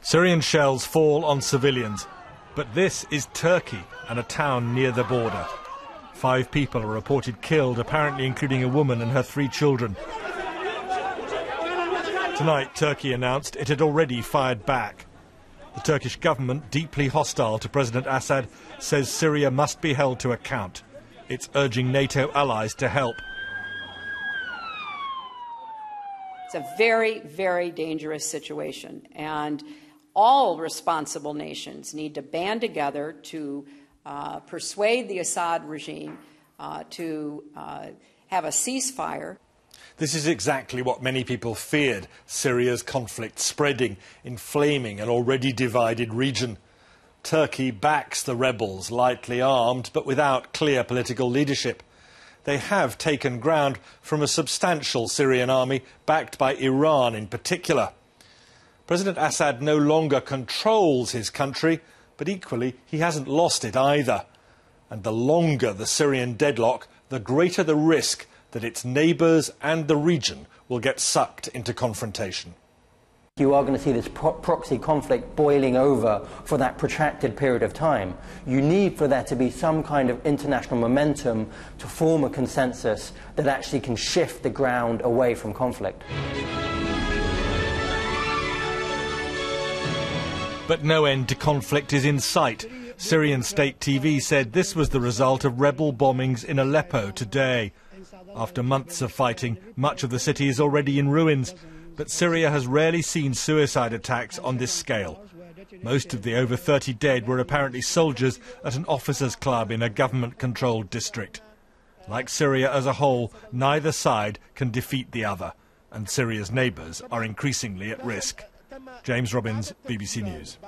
Syrian shells fall on civilians, but this is Turkey and a town near the border. Five people are reported killed, apparently including a woman and her three children. Tonight, Turkey announced it had already fired back. The Turkish government, deeply hostile to President Assad, says Syria must be held to account. It's urging NATO allies to help. It's a very, very dangerous situation, and all responsible nations need to band together to uh, persuade the Assad regime uh, to uh, have a ceasefire. This is exactly what many people feared Syria's conflict spreading, inflaming an already divided region. Turkey backs the rebels, lightly armed, but without clear political leadership. They have taken ground from a substantial Syrian army backed by Iran in particular. President Assad no longer controls his country, but equally he hasn't lost it either. And the longer the Syrian deadlock, the greater the risk that its neighbours and the region will get sucked into confrontation. You are going to see this pro proxy conflict boiling over for that protracted period of time. You need for there to be some kind of international momentum to form a consensus that actually can shift the ground away from conflict. But no end to conflict is in sight. Syrian state TV said this was the result of rebel bombings in Aleppo today. After months of fighting, much of the city is already in ruins, but Syria has rarely seen suicide attacks on this scale. Most of the over 30 dead were apparently soldiers at an officers' club in a government controlled district. Like Syria as a whole, neither side can defeat the other, and Syria's neighbours are increasingly at risk. James Robbins, BBC News.